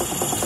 you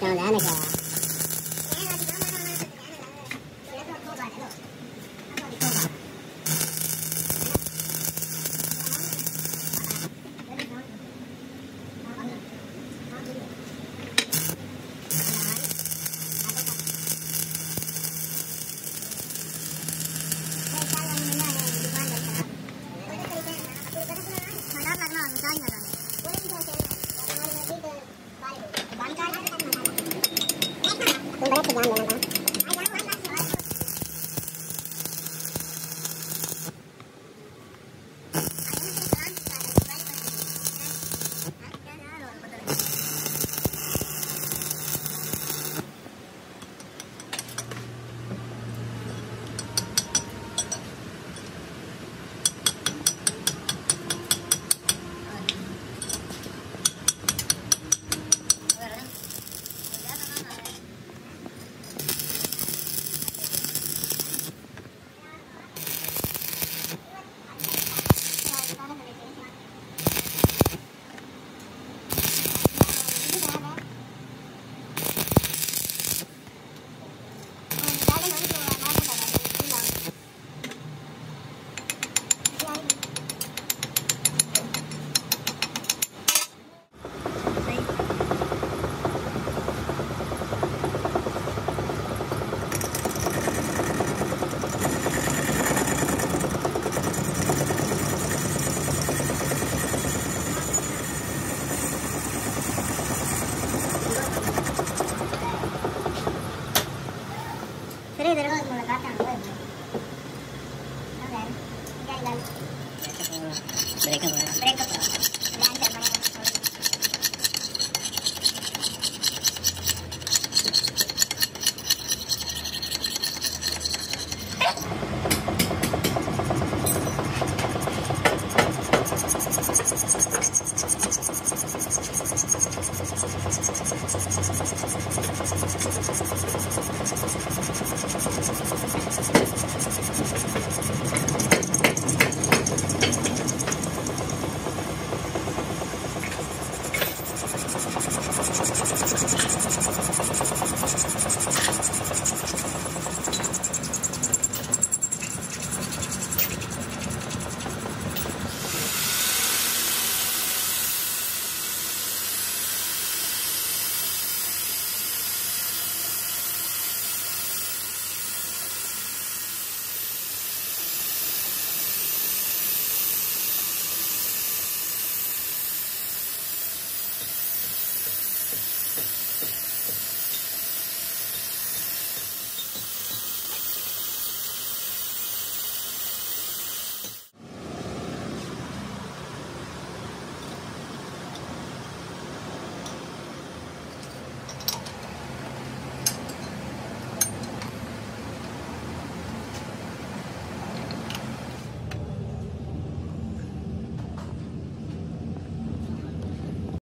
Cho lẻ này kìa.